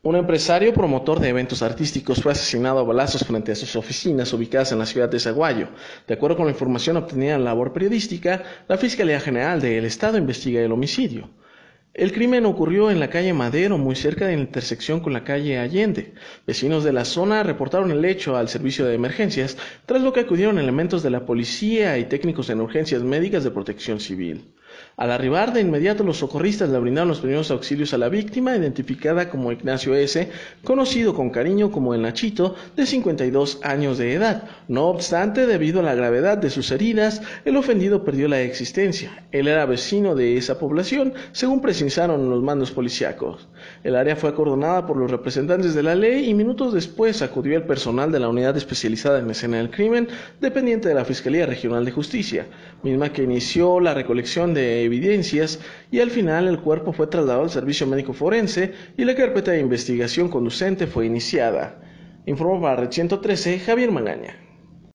Un empresario promotor de eventos artísticos fue asesinado a balazos frente a sus oficinas ubicadas en la ciudad de Zaguayo. De acuerdo con la información obtenida en labor periodística, la Fiscalía General del Estado investiga el homicidio. El crimen ocurrió en la calle Madero, muy cerca de la intersección con la calle Allende. Vecinos de la zona reportaron el hecho al servicio de emergencias, tras lo que acudieron elementos de la policía y técnicos en urgencias médicas de protección civil. Al arribar de inmediato los socorristas le brindaron los primeros auxilios a la víctima, identificada como Ignacio S., conocido con cariño como el Nachito, de 52 años de edad. No obstante, debido a la gravedad de sus heridas, el ofendido perdió la existencia. Él era vecino de esa población, según precisaron los mandos policíacos. El área fue acordonada por los representantes de la ley y minutos después acudió el personal de la unidad especializada en escena del crimen, dependiente de la Fiscalía Regional de Justicia, misma que inició la recolección de evidencias y al final el cuerpo fue trasladado al servicio médico forense y la carpeta de investigación conducente fue iniciada. Informó para Red 113 Javier Magaña.